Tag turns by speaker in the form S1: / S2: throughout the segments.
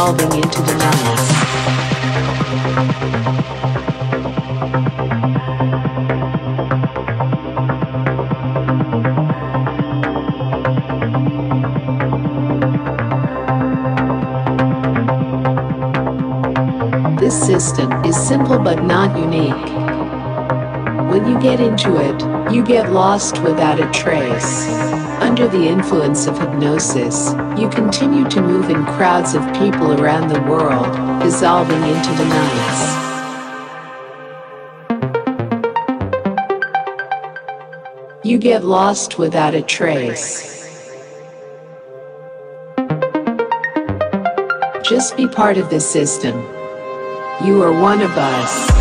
S1: dissolving into the. This system is simple but not unique. When you get into it, you get lost without a trace. Under the influence of hypnosis, you continue to move in crowds of people around the world, dissolving into the nights. You get lost without a trace. Just be part of this system. You are one of us.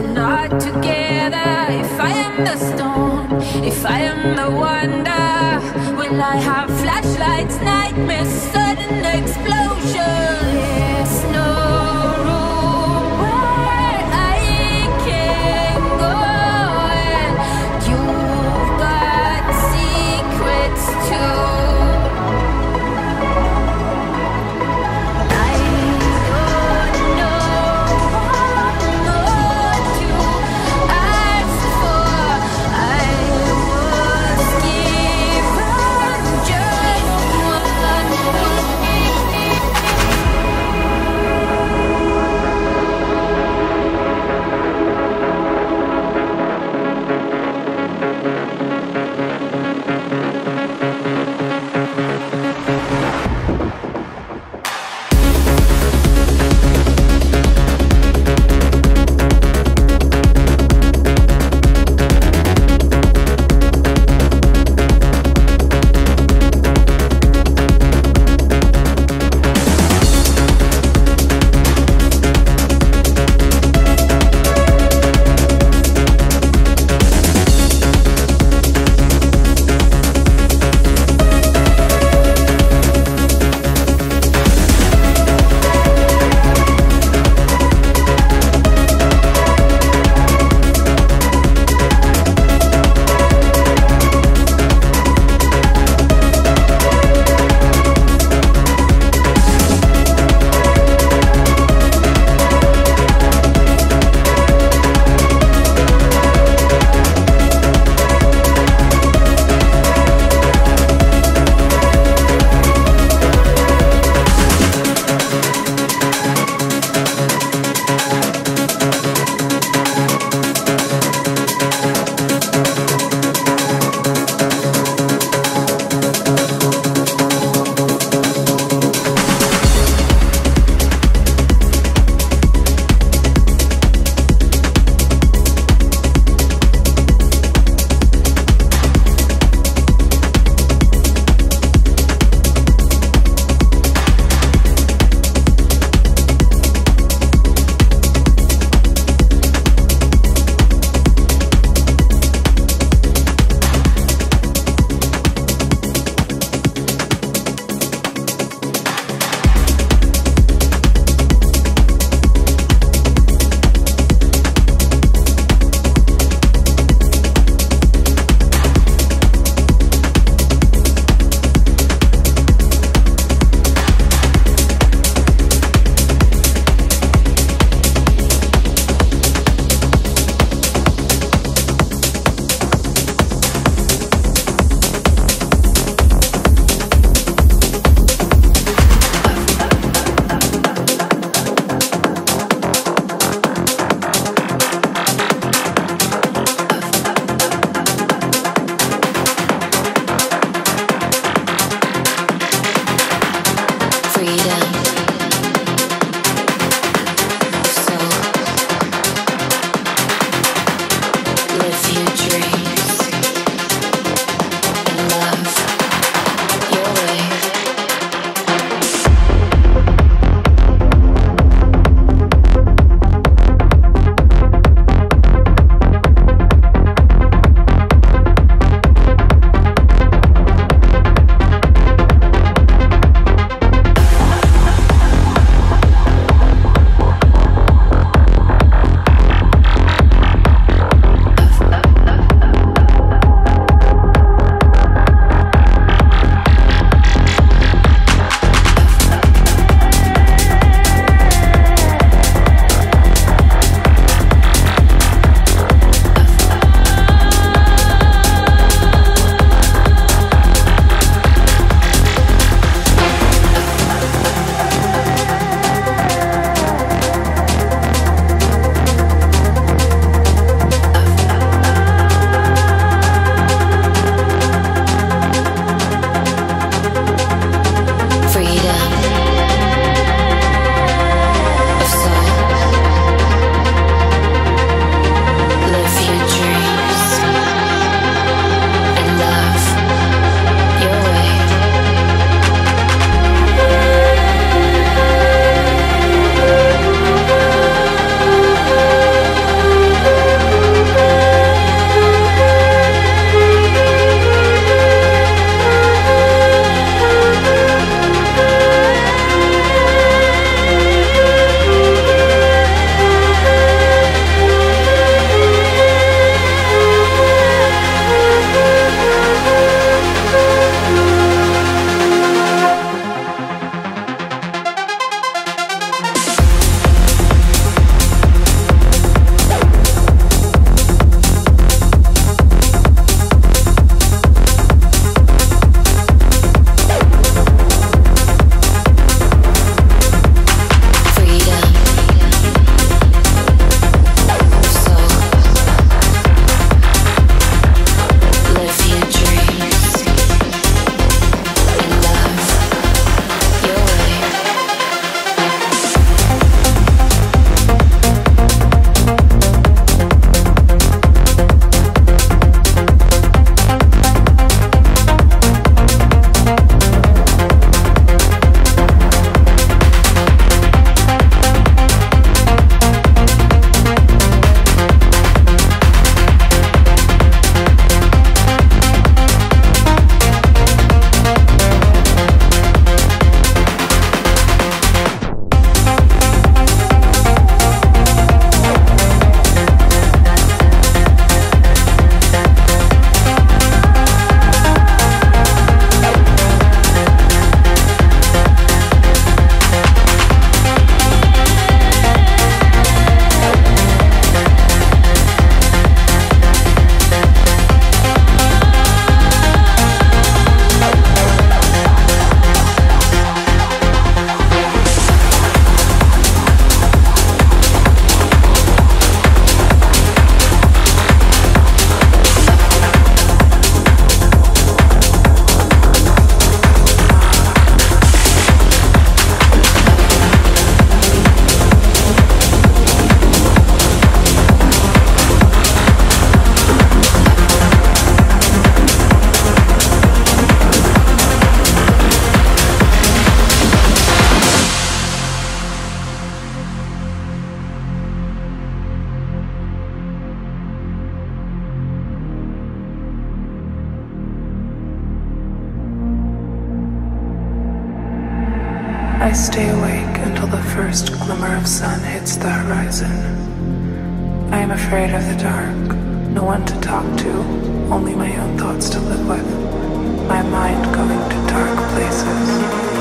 S1: Not
S2: together. If I am the storm, if I am the wonder, will I have flashlights, nightmares, sudden explosion? There's no
S3: sun hits the horizon. I am afraid of the dark, no one to talk to, only my own thoughts to live with, my mind going to dark places.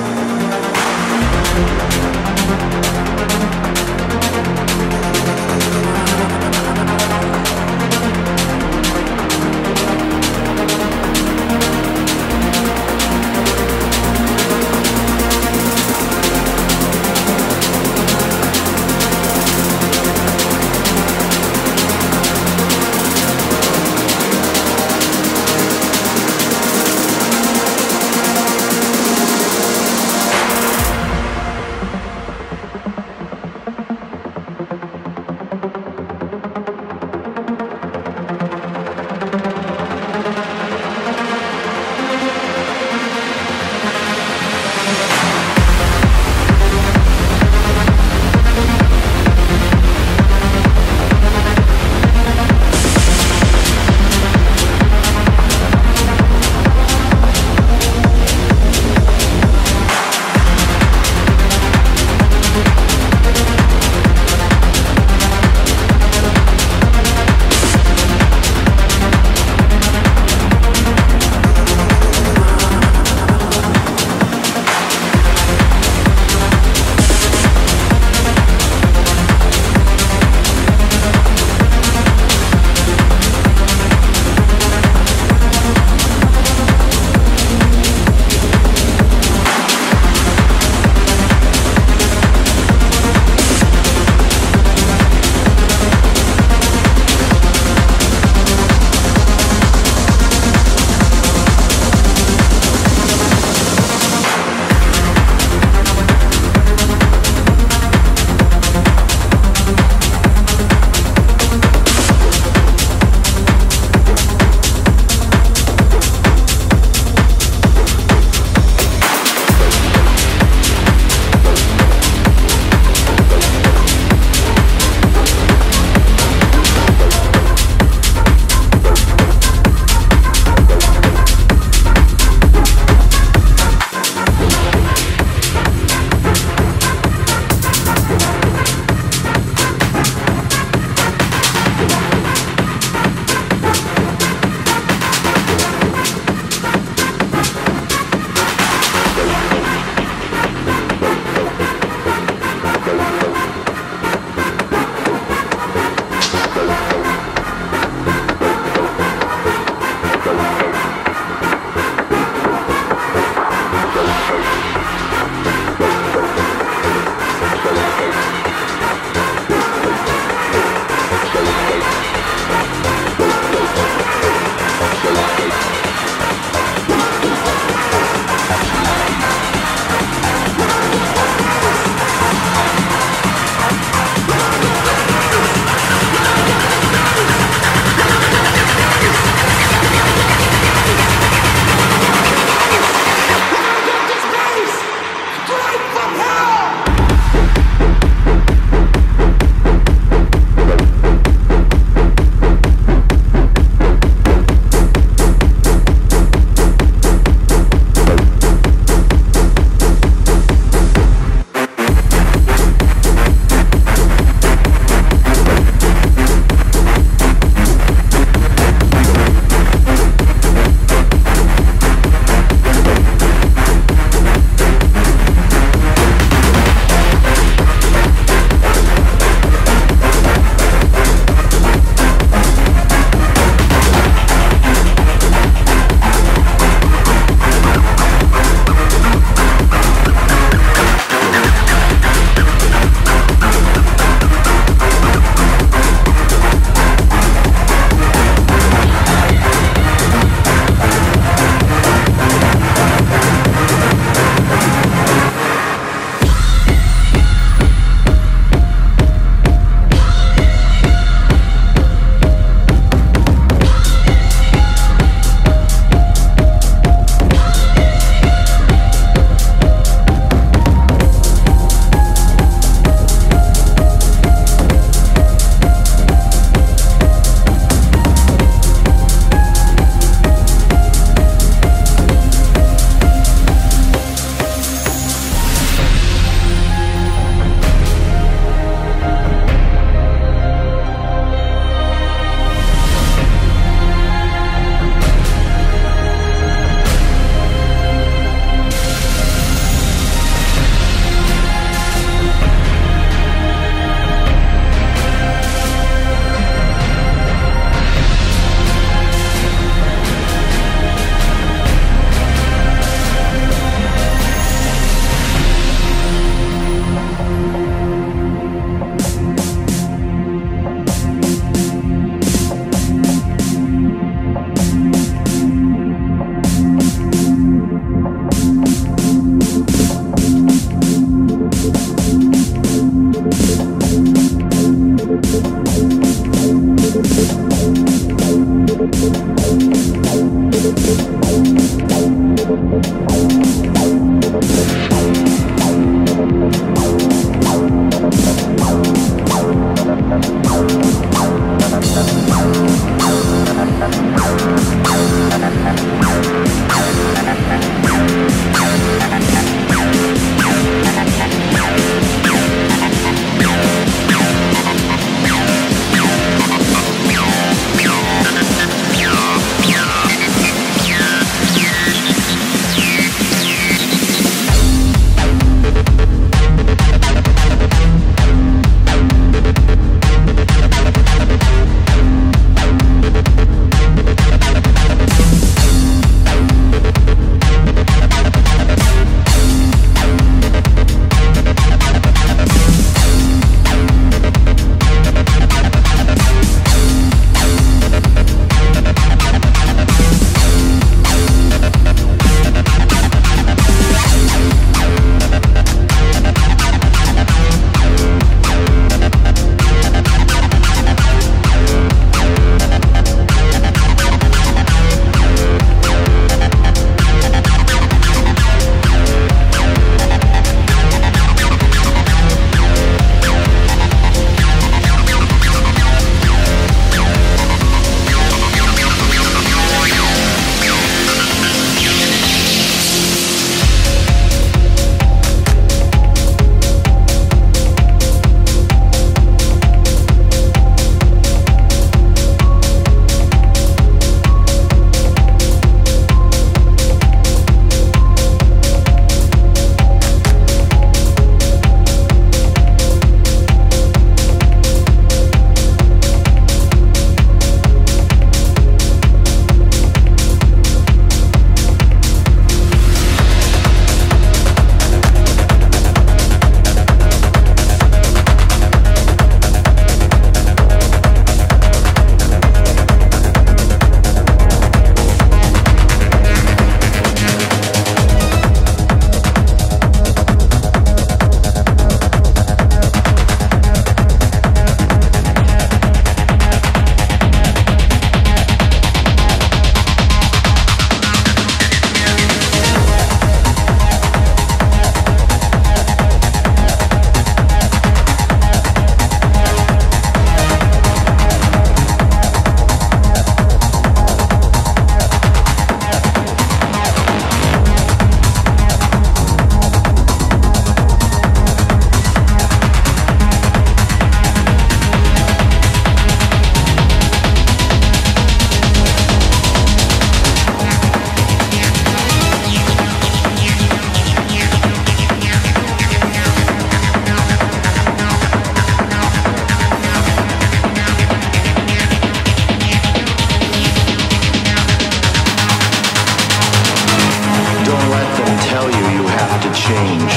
S3: change.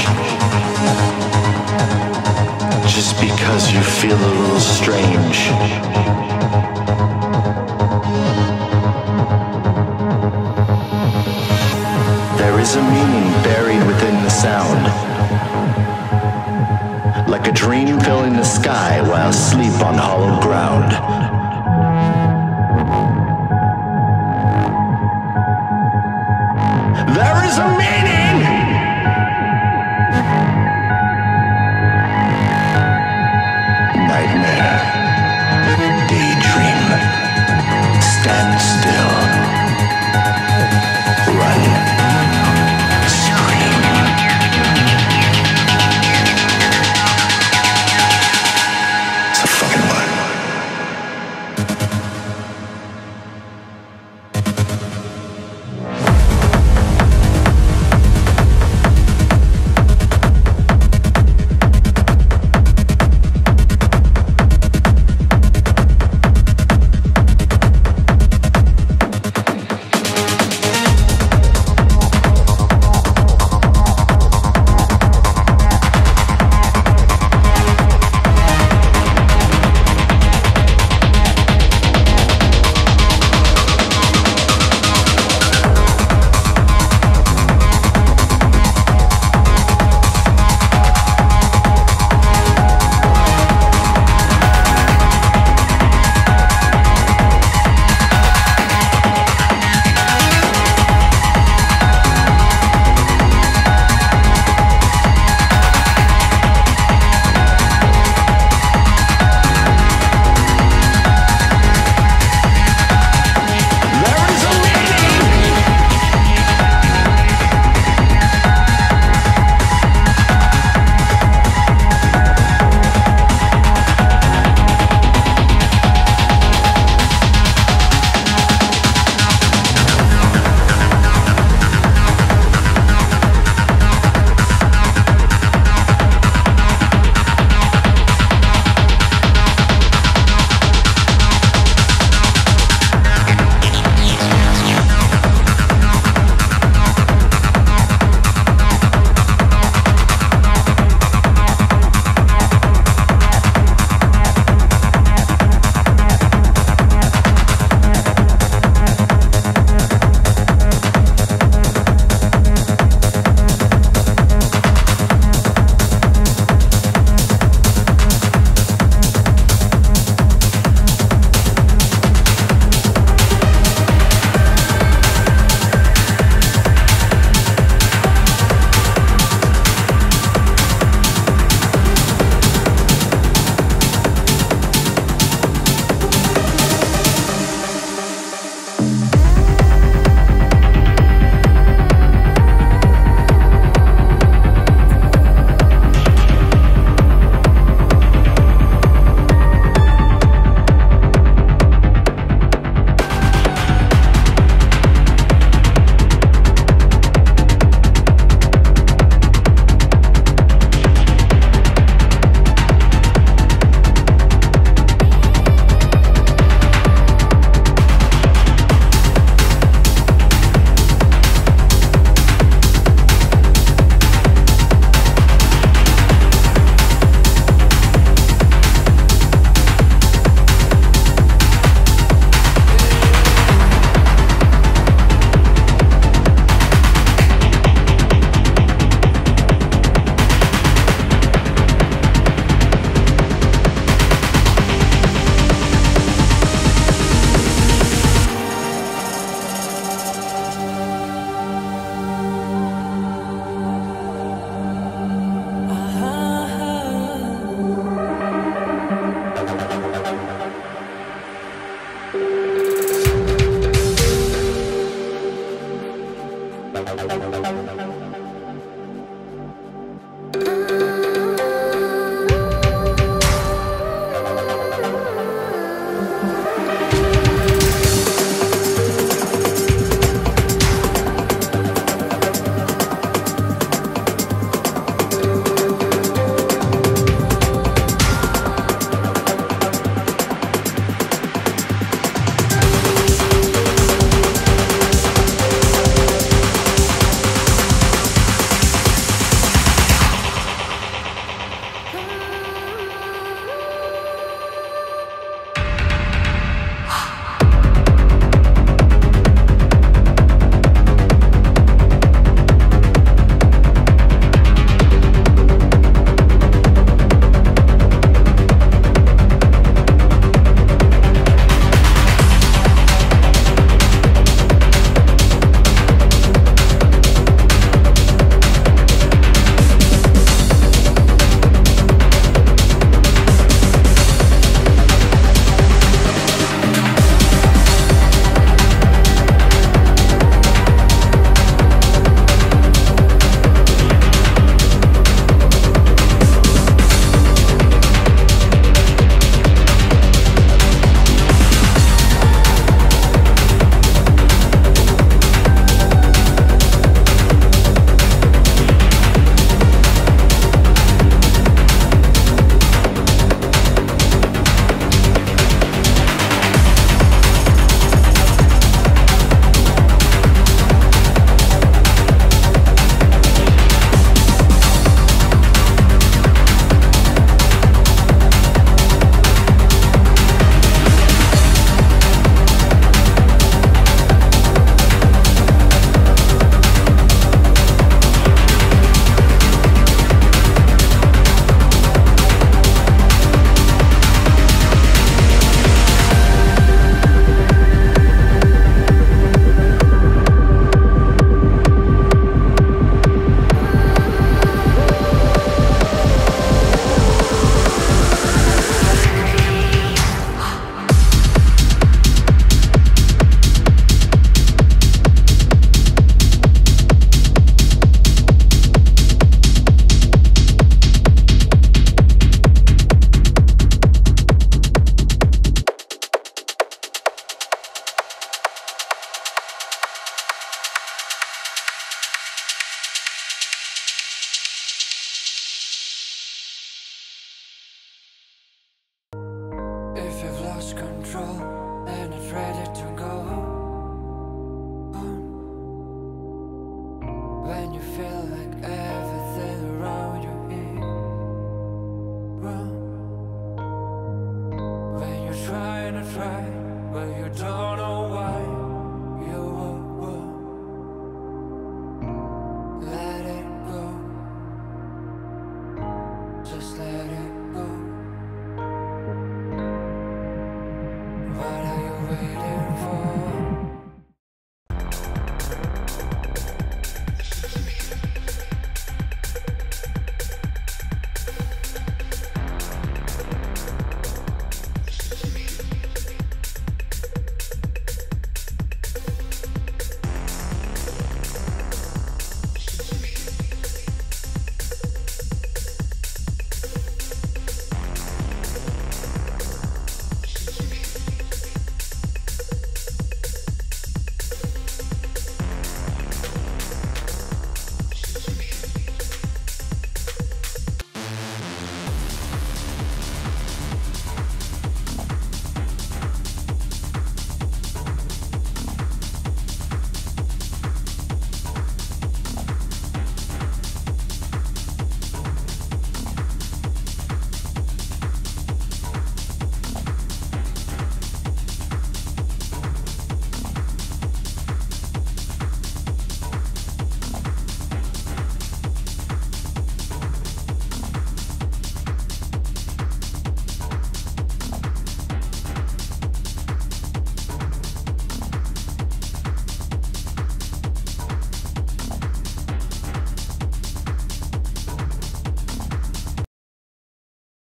S4: Just because you feel a little strange. There is a meaning buried within the sound.